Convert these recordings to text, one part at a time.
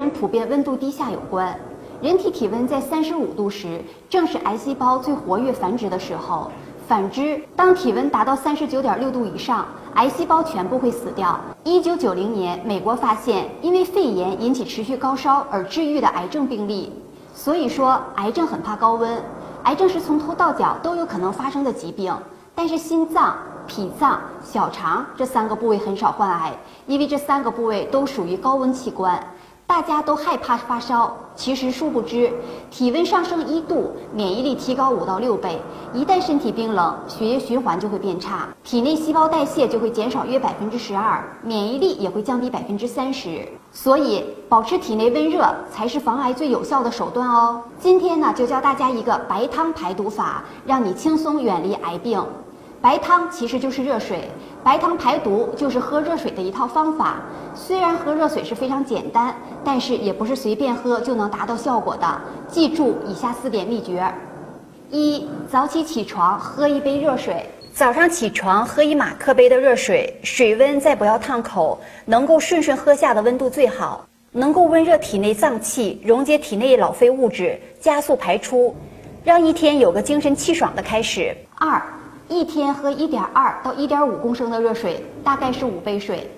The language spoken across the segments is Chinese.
跟普遍温度低下有关。人体体温在三十五度时，正是癌细胞最活跃繁殖的时候。反之，当体温达到三十九点六度以上，癌细胞全部会死掉。一九九零年，美国发现因为肺炎引起持续高烧而治愈的癌症病例。所以说，癌症很怕高温。癌症是从头到脚都有可能发生的疾病，但是心脏、脾脏、小肠这三个部位很少患癌，因为这三个部位都属于高温器官。大家都害怕发烧，其实殊不知，体温上升一度，免疫力提高五到六倍。一旦身体冰冷，血液循环就会变差，体内细胞代谢就会减少约百分之十二，免疫力也会降低百分之三十。所以，保持体内温热才是防癌最有效的手段哦。今天呢，就教大家一个白汤排毒法，让你轻松远离癌病。白汤其实就是热水，白汤排毒就是喝热水的一套方法。虽然喝热水是非常简单，但是也不是随便喝就能达到效果的。记住以下四点秘诀：一早起起床喝一杯热水，早上起床喝一马克杯的热水，水温再不要烫口，能够顺顺喝下的温度最好，能够温热体内脏器，溶解体内老废物质，加速排出，让一天有个精神气爽的开始。二一天喝一点二到一点五公升的热水，大概是五杯水。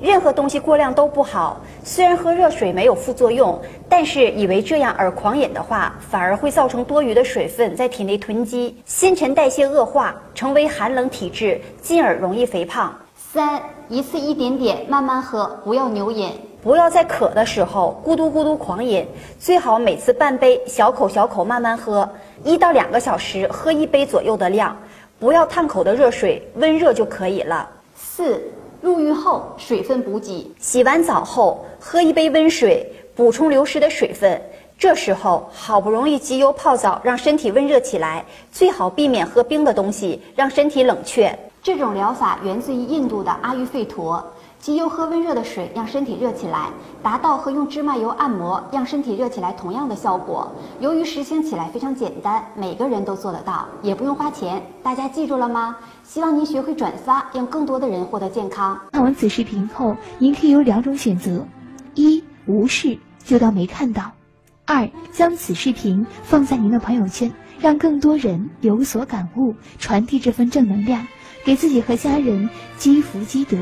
任何东西过量都不好。虽然喝热水没有副作用，但是以为这样而狂饮的话，反而会造成多余的水分在体内囤积，新陈代谢恶化，成为寒冷体质，进而容易肥胖。三一次一点点，慢慢喝，不要牛饮。不要在渴的时候咕嘟咕嘟狂饮，最好每次半杯，小口小口慢慢喝，一到两个小时喝一杯左右的量。不要烫口的热水，温热就可以了。四，入浴后水分补给，洗完澡后喝一杯温水，补充流失的水分。这时候好不容易集邮泡澡，让身体温热起来，最好避免喝冰的东西，让身体冷却。这种疗法源自于印度的阿育吠陀。即由喝温热的水让身体热起来，达到和用芝麻油按摩让身体热起来同样的效果。由于实行起来非常简单，每个人都做得到，也不用花钱。大家记住了吗？希望您学会转发，让更多的人获得健康。看完此视频后，您可以有两种选择：一、无视，就当没看到；二、将此视频放在您的朋友圈，让更多人有所感悟，传递这份正能量，给自己和家人积福积德。